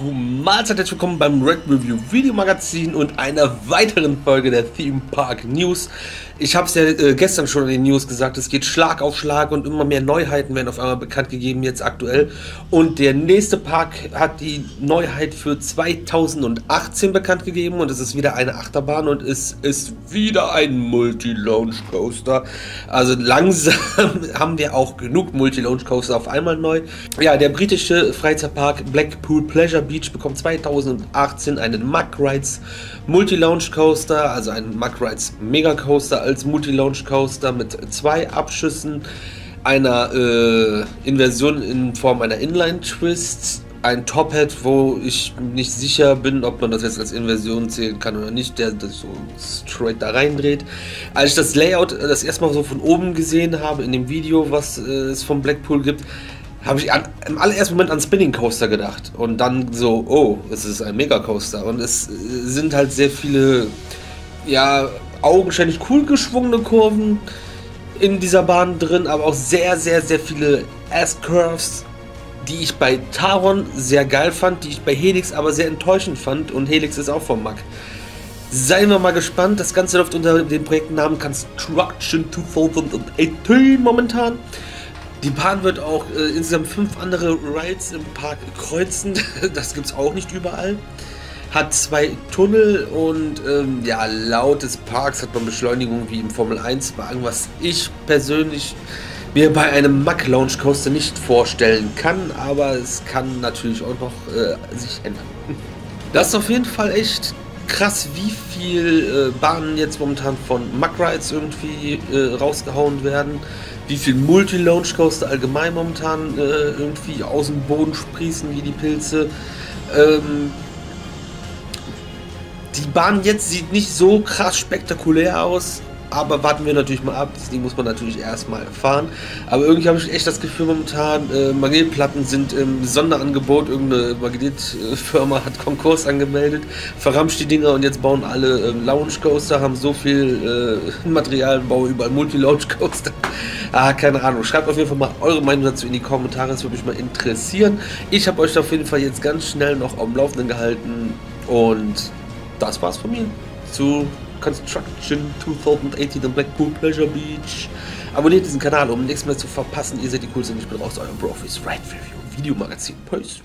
Mahlzeit, herzlich willkommen beim Red Review Video Magazin und einer weiteren Folge der Theme Park News. Ich habe es ja äh, gestern schon in den News gesagt, es geht Schlag auf Schlag und immer mehr Neuheiten werden auf einmal bekannt gegeben, jetzt aktuell. Und der nächste Park hat die Neuheit für 2018 bekannt gegeben und es ist wieder eine Achterbahn und es ist wieder ein Multi-Launch Coaster. Also langsam haben wir auch genug Multi-Launch Coaster auf einmal neu. Ja, der britische Freizeitpark Blackpool Pleasure Beach bekommt 2018 einen Mack Rides Multi-Launch Coaster, also einen Mack Rides Mega Coaster als Multi-Launch Coaster mit zwei Abschüssen, einer äh, Inversion in Form einer Inline-Twist, ein Top-Hat, wo ich nicht sicher bin, ob man das jetzt als Inversion zählen kann oder nicht, der das so straight da reindreht. Als ich das Layout das erstmal so von oben gesehen habe in dem Video, was äh, es vom Blackpool gibt, habe ich an, im allerersten Moment an Spinning Coaster gedacht und dann so, oh, es ist ein Mega Coaster und es äh, sind halt sehr viele, ja, augenscheinlich cool geschwungene Kurven in dieser Bahn drin, aber auch sehr, sehr, sehr viele S-Curves, die ich bei Taron sehr geil fand, die ich bei Helix aber sehr enttäuschend fand und Helix ist auch vom Mack. Seien wir mal gespannt, das Ganze läuft unter dem Projektnamen Construction 2018 momentan. Die Bahn wird auch äh, insgesamt fünf andere Rides im Park kreuzen, das gibt es auch nicht überall. Hat zwei Tunnel und ähm, ja, laut des Parks hat man Beschleunigung wie im Formel 1 Wagen, was ich persönlich mir bei einem Mack Launch Coaster nicht vorstellen kann, aber es kann natürlich auch noch äh, sich ändern. Das ist auf jeden Fall echt krass, wie viel äh, Bahnen jetzt momentan von Mack Rides irgendwie äh, rausgehauen werden, wie viel Multi-Launch Coaster allgemein momentan äh, irgendwie aus dem Boden sprießen wie die Pilze. Ähm, die Bahn jetzt sieht nicht so krass spektakulär aus, aber warten wir natürlich mal ab. Das Ding muss man natürlich erstmal fahren. Aber irgendwie habe ich echt das Gefühl momentan, äh, Magnetplatten sind im Sonderangebot. Irgendeine Magnetfirma hat Konkurs angemeldet, verramscht die Dinger und jetzt bauen alle äh, Lounge Coaster, haben so viel äh, Material, bauen überall Multi-Launch Coaster. ah, keine Ahnung. Schreibt auf jeden Fall mal eure Meinung dazu in die Kommentare. Das würde mich mal interessieren. Ich habe euch auf jeden Fall jetzt ganz schnell noch am Laufenden gehalten und das war's von mir zu Construction 2018 in Blackpool Pleasure Beach. Abonniert diesen Kanal, um nichts mehr zu verpassen. Ihr seid die coolsten. Ich bin raus, euer Profis Right Review Videomagazin. Peace.